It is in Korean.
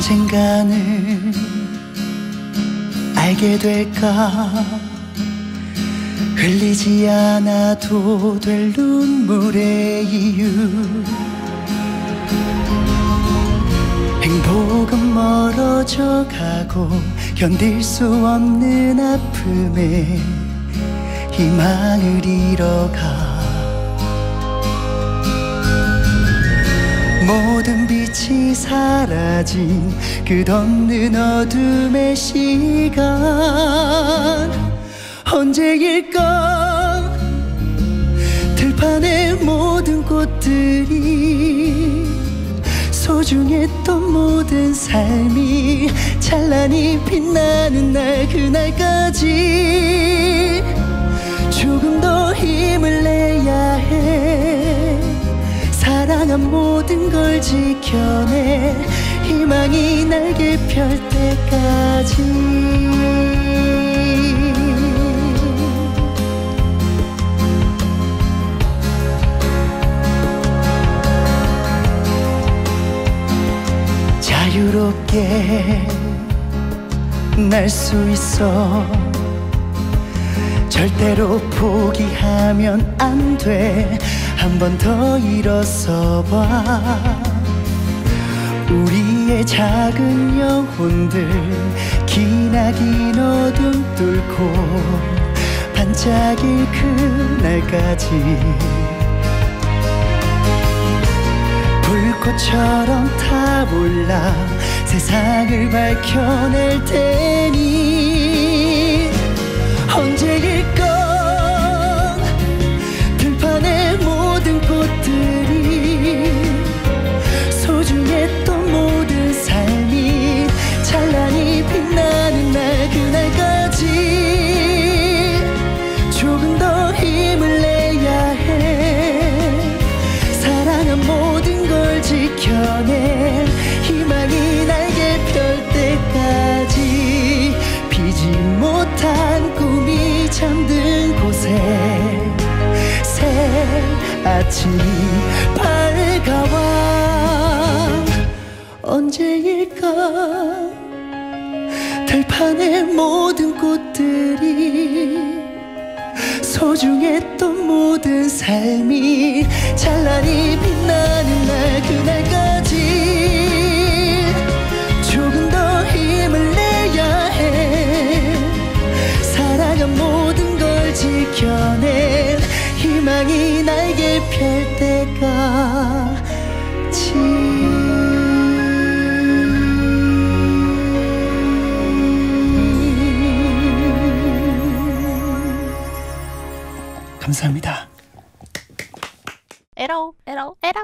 언젠가는 알게 될까? 흘리지 않아도 될 눈물의 이유. 행복은 멀어져 가고 견딜 수 없는 아픔에 희망을 잃어가 모든 빛이 사라진 끝없는 어둠의 시간. 언제일까 들판의 모든 꽃들이 소중했던 모든 삶이 찬란히 빛나는 날 그날까지 조금 더 힘을 모든 걸 지켜내 희망이 날개 펼 때까지. 자유롭게 날 수 있어 절대로 포기하면 안 돼. 한 번 더 일어서 봐. 우리의 작은 영혼들 기나긴 어둠 뚫고 반짝일 그날까지. 불꽃처럼 타올라 세상을 밝혀낼 테 아침이 밝아와 언제일까? 들판의 모든 꽃들이 소중했던 모든 삶이 찬란히 펼 때까지 감사합니다. 에러 에러 에러